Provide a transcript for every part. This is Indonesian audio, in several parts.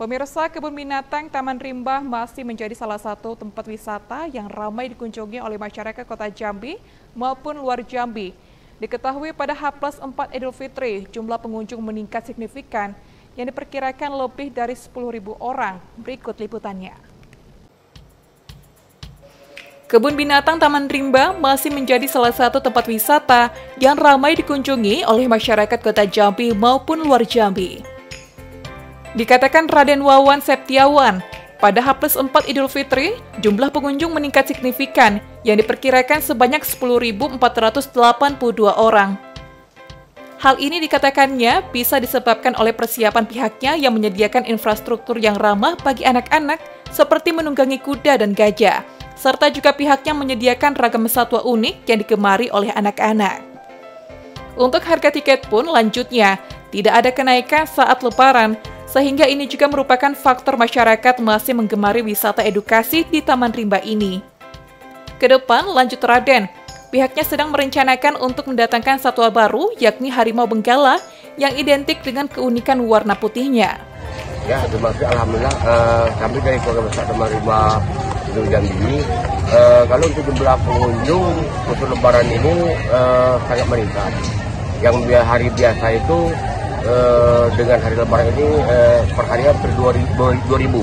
Pemirsa kebun binatang Taman Rimba masih menjadi salah satu tempat wisata yang ramai dikunjungi oleh masyarakat kota Jambi maupun luar Jambi. Diketahui pada H plus 4 Idul Fitri, jumlah pengunjung meningkat signifikan yang diperkirakan lebih dari 10.000 orang. Berikut liputannya. Kebun binatang Taman Rimba masih menjadi salah satu tempat wisata yang ramai dikunjungi oleh masyarakat kota Jambi maupun luar Jambi. Dikatakan Raden Wawan Septiawan, pada H plus 4 Idul Fitri, jumlah pengunjung meningkat signifikan yang diperkirakan sebanyak 10.482 orang. Hal ini dikatakannya bisa disebabkan oleh persiapan pihaknya yang menyediakan infrastruktur yang ramah bagi anak-anak seperti menunggangi kuda dan gajah, serta juga pihaknya menyediakan ragam satwa unik yang digemari oleh anak-anak. Untuk harga tiket pun lanjutnya, tidak ada kenaikan saat lebaran sehingga ini juga merupakan faktor masyarakat masih menggemari wisata edukasi di Taman Rimba ini. Ke depan, lanjut Raden, pihaknya sedang merencanakan untuk mendatangkan satwa baru, yakni harimau benggala, yang identik dengan keunikan warna putihnya. Ya, terima kasih. Alhamdulillah, uh, kami dari keluarga besar Taman Rimba Hidung Jambi, uh, kalau untuk jumlah pengunjung untuk Lebaran ini uh, sangat meningkat. Yang hari biasa itu Eh, dengan hari lebaran ini uh, per hari hampir 2000, 2000.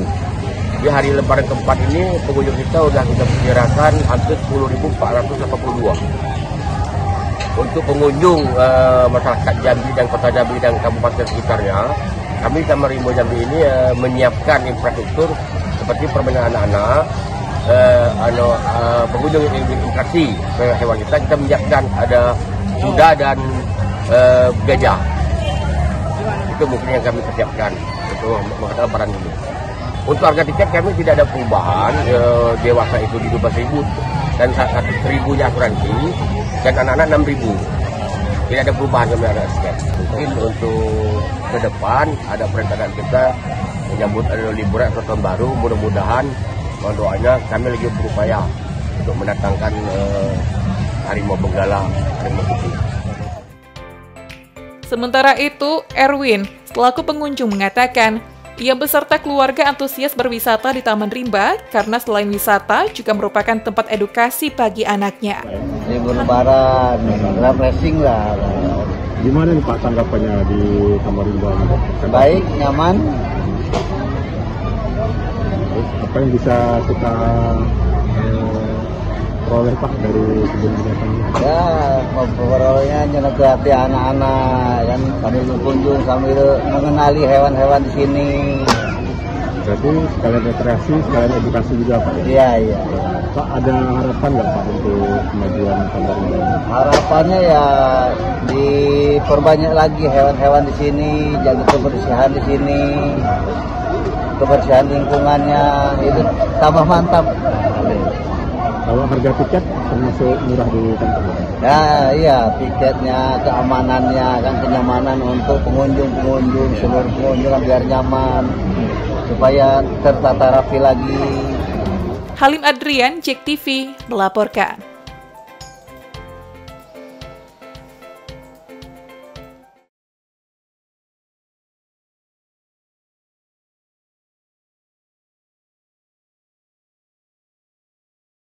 Di hari lebaran keempat ini pengunjung kita sudah kita perkirakan hampir 10.482. Untuk pengunjung uh, masyarakat Jambi dan kota Jambi dan kabupaten sekitarnya, kami sama Rimbo Jambi ini uh, menyiapkan infrastruktur seperti permainan anak-anak, uh, uh, pengunjung yang ingin hewan kita, kita menyiapkan ada kuda dan uh, gajah itu mungkin yang kami persiapkan untuk menghadapi barang ini. Untuk harga tiket kami tidak ada perubahan, e, dewasa itu di 12 ribu dan satu ribunya asuransi dan anak-anak 6 ribu. Tidak ada perubahan kami ada tiket. Mungkin untuk ke depan ada perencanaan kita menyambut liburan atau tahun baru. Mudah-mudahan mohon doanya kami lagi berupaya untuk mendatangkan e, harimau benggala, harimau putih. Sementara itu, Erwin, selaku pengunjung mengatakan, ia beserta keluarga antusias berwisata di Taman Rimba karena selain wisata juga merupakan tempat edukasi bagi anaknya. Libur lebaran, refreshing lah. Gimana nih Pak tanggapannya di Taman Rimba? Baik, nyaman. Apa yang bisa kita peroleh Pak dari kebun binatang Ya, ke hati anak-anak kan sambil berkunjung sambil mengenali hewan-hewan di sini. Berarti sekalian rekreasi, sekalian edukasi juga Pak? Iya, iya. Pak ada harapan nggak Pak untuk kemajuan Taman ini? Harapannya ya diperbanyak lagi hewan-hewan di sini, jaga kebersihan di sini, kebersihan lingkungannya itu tambah mantap. Kalau harga tiket termasuk murah di tempat Ya iya tiketnya, keamanannya kan kenyamanan untuk pengunjung-pengunjung seluruh pengunjung kan biar nyaman supaya tertata rapi lagi. Halim Adrian, Cek TV melaporkan.